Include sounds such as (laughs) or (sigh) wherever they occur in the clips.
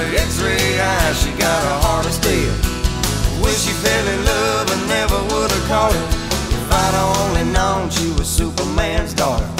her x-ray eyes, she got a heart of steel. Wish she fell in love and never would have caught it. If I'd only known she was Superman's daughter.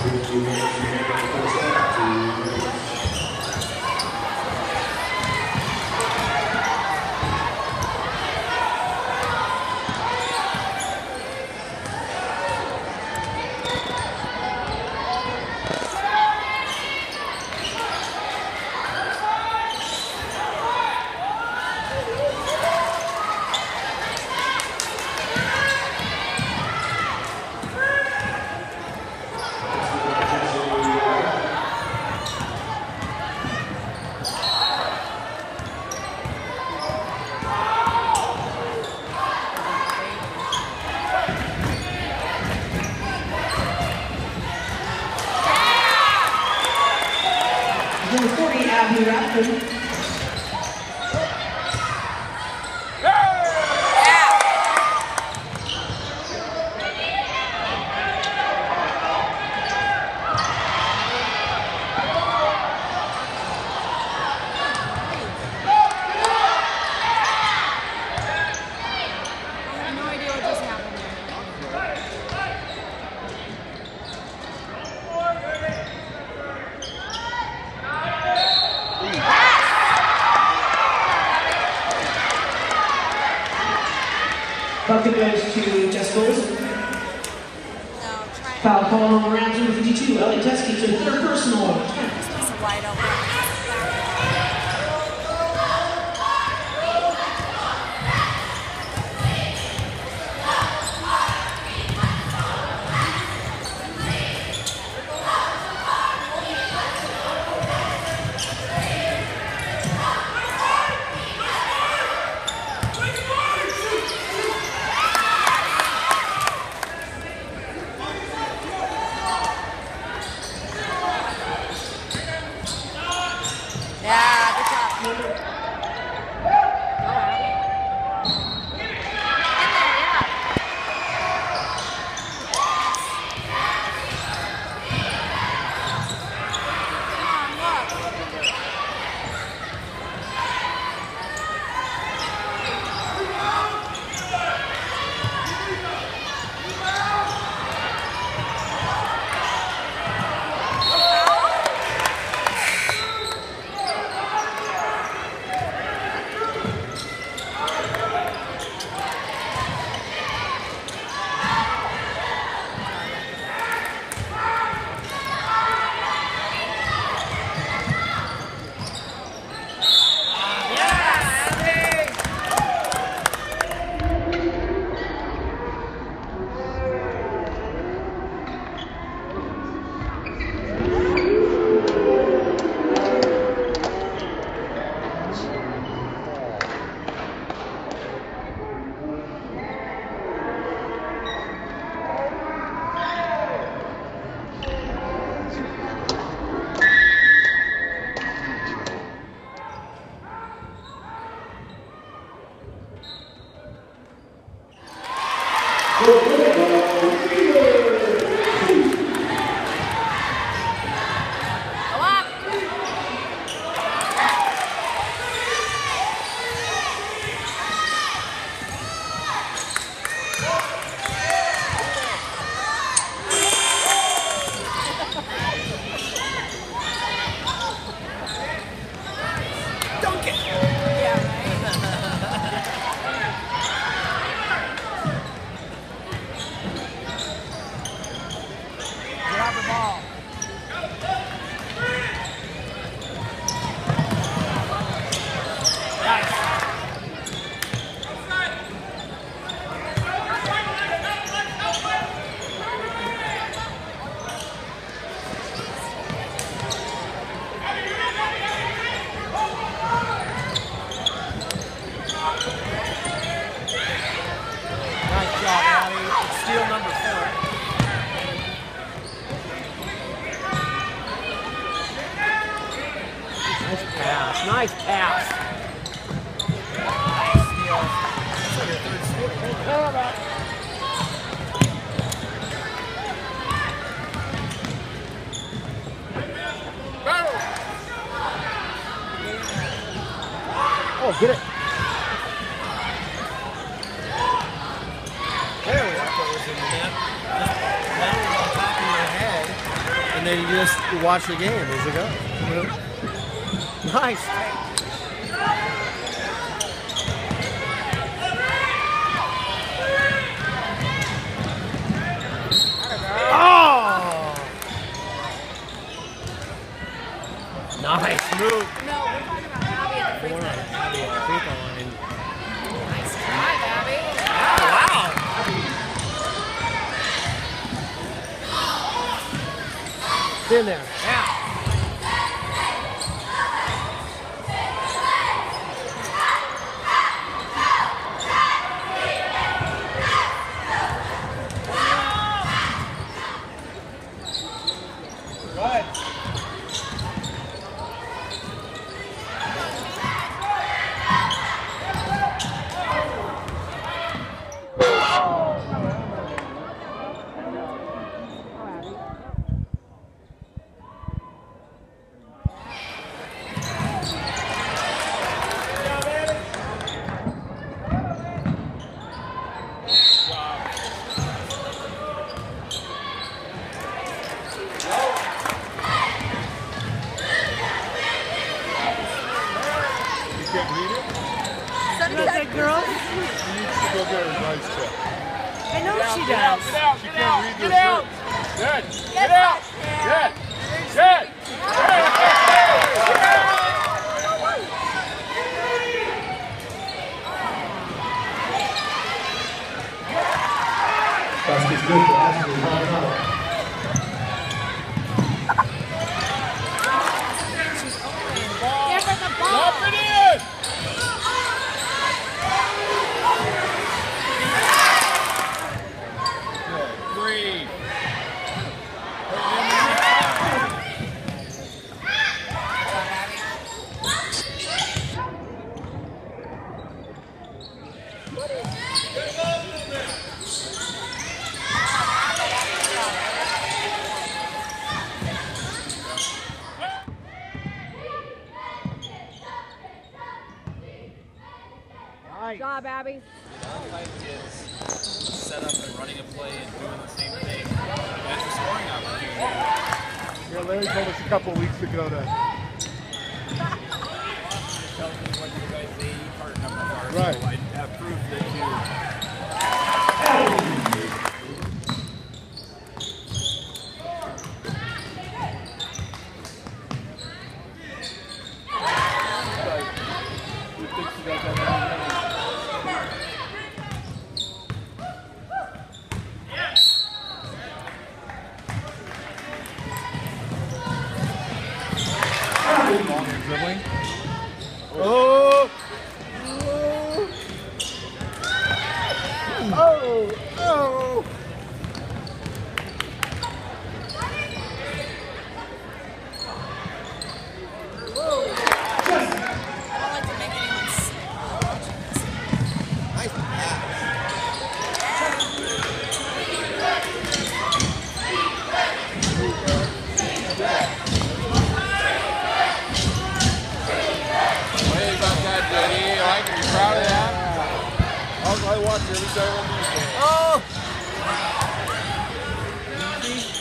Number 40, Abby Rathbun. I have no idea what just happened there. Bucket goes to Jess. No, Foul call on round number 52. Ellie Teskey to third personal. Oh, get it. There we go. And then you just watch the game as it goes. Nice. Robbie? Like is set up and running a play and doing the same thing. Yeah, Larry told us a couple weeks ago to. Right. I have that you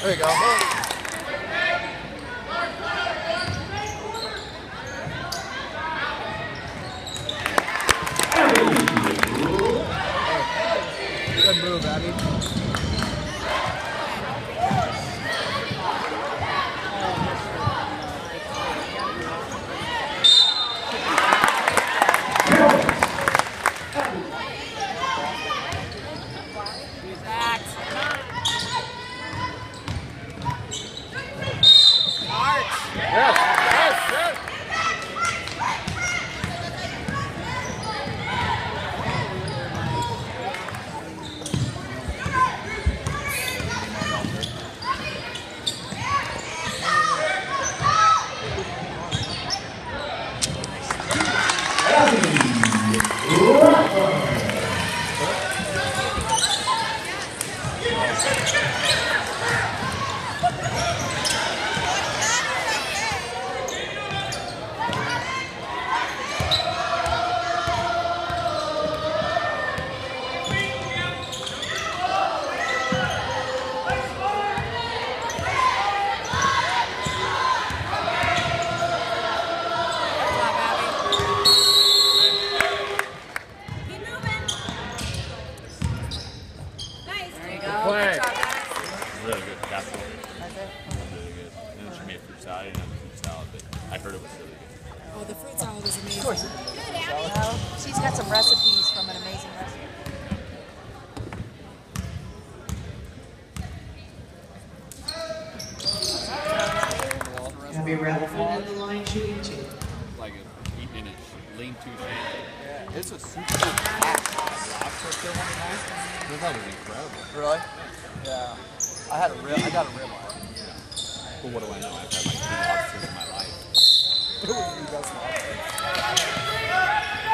There you go. Meal was really good. Oh, the fruit salad was amazing. Well, she's got some recipes from an amazing restaurant. Abby Rathbun on the line shooting two. Like a, eating in a lean to shanty. It's a super good pack. Lobster still one time. I thought it was incredible. Really? Yeah. I had a rib. I got a rib eye. But what do I know? Lobsters in my life. (laughs) It was the best lobster.